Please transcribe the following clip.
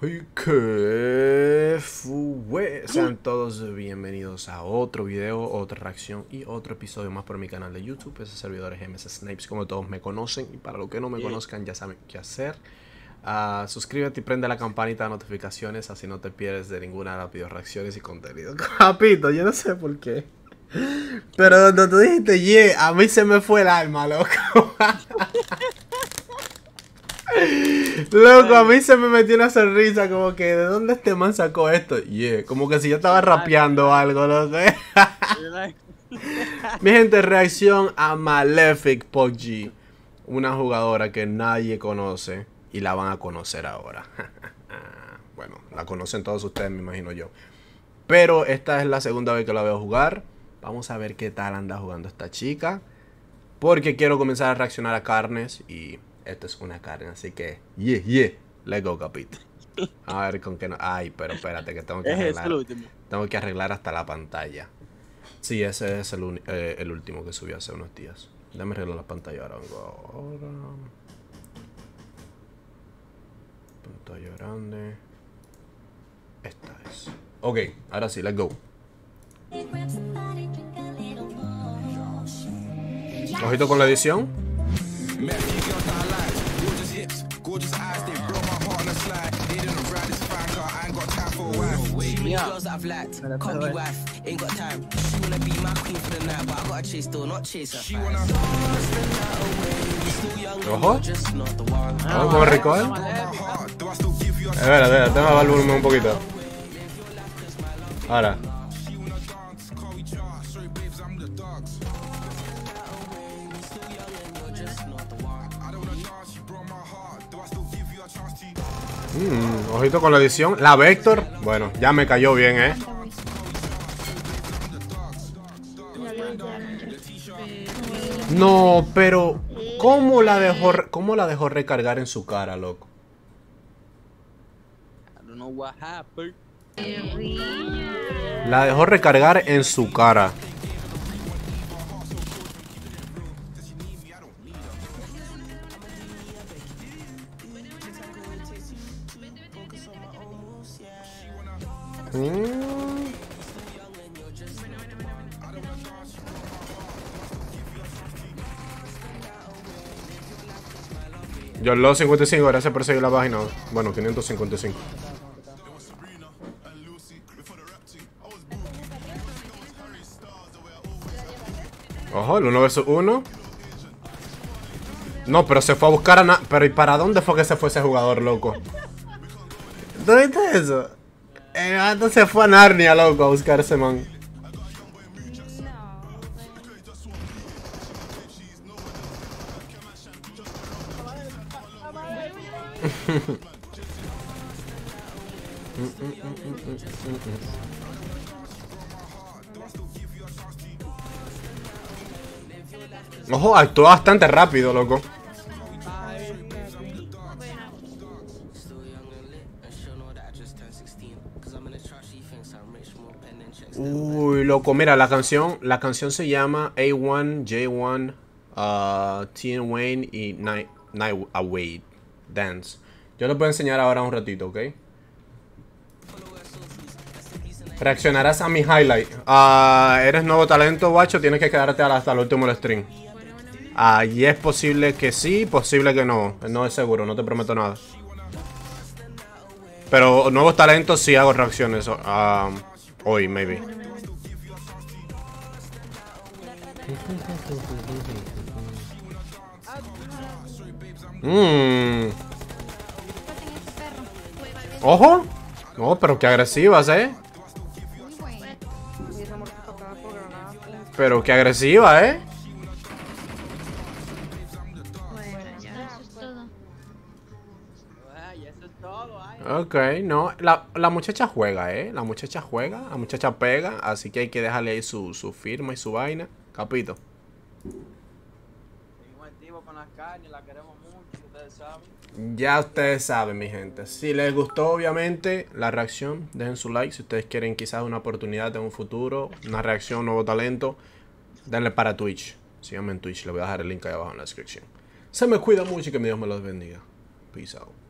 Qué fue. Sean todos bienvenidos a otro video, otra reacción y otro episodio más por mi canal de YouTube. Ese servidor es MS Snipes, como todos me conocen. Y para los que no me conozcan, ya saben qué hacer. Ah, suscríbete y prende la campanita de notificaciones, así no te pierdes de ninguna de las video reacciones y contenido. Capito, yo no sé por qué. Pero cuando tú dijiste, yeah, a mí se me fue el alma, loco. Loco, a mí se me metió una sonrisa como que ¿de dónde este man sacó esto? Yeah, como que si yo estaba rapeando algo, no sé. Mi gente, reacción a Malefic PUBG. Una jugadora que nadie conoce y la van a conocer ahora. bueno, la conocen todos ustedes, me imagino yo. Pero esta es la segunda vez que la veo jugar. Vamos a ver qué tal anda jugando esta chica. Porque quiero comenzar a reaccionar a carnes y esto es una carne, así que, yeah, yeah, let's go, capito. A ver con qué no. Ay, pero espérate, que tengo que arreglar. Tengo que arreglar hasta la pantalla. Sí, ese es el, eh, el último que subí hace unos días. Déjame arreglar la pantalla ahora. ahora. Pantalla grande. Esta es. Ok, ahora sí, let's go. Ojito con la edición. Wife. Many girls I've liked, can't be wife, ain't got time. She wanna be my queen for the night, but I gotta chase still, not chase her. She wanna Ojo. Vamos con. Espera, espera, tengo el volumen un poquito. Ahora. Mm, ojito con la edición. La Vector. Bueno, ya me cayó bien, ¿eh? No, pero ¿cómo la dejó, cómo la dejó recargar en su cara, loco? La dejó recargar en su cara. Yo lo 55, gracias por seguir la página. Bueno, 555. Ojo, el 1 vs 1. No, pero se fue a buscar a... Na pero ¿y para dónde fue que se fue ese jugador, loco? ¿Dónde está eso? El se fue a Narnia, loco, a buscar ese man. Ojo, actuó bastante rápido, loco. Uy, loco, mira, la canción, la canción se llama A1, J1, uh, Teen Wayne y Night, Night Away Dance. Yo lo puedo enseñar ahora un ratito, ¿ok? Reaccionarás a mi highlight. Uh, eres nuevo talento, guacho, tienes que quedarte hasta el último stream. Uh, y es posible que sí, posible que no. No es seguro, no te prometo nada. Pero nuevos talentos sí hago reacciones. Uh, Hoy, maybe. Mmm. ¡Ojo! No, pero qué agresivas, ¿eh? Pero qué agresiva, ¿eh? Ok, no. La, muchacha juega, ¿eh? La muchacha juega, la muchacha pega. Así que hay que dejarle ahí su, firma y su vaina. Capito. Ya ustedes saben, mi gente. Si les gustó, obviamente, la reacción, dejen su like. Si ustedes quieren quizás una oportunidad en un futuro, una reacción, nuevo talento, denle para Twitch. Síganme en Twitch, les voy a dejar el link ahí abajo en la descripción. Se me cuida mucho y que mi Dios me los bendiga. Peace out.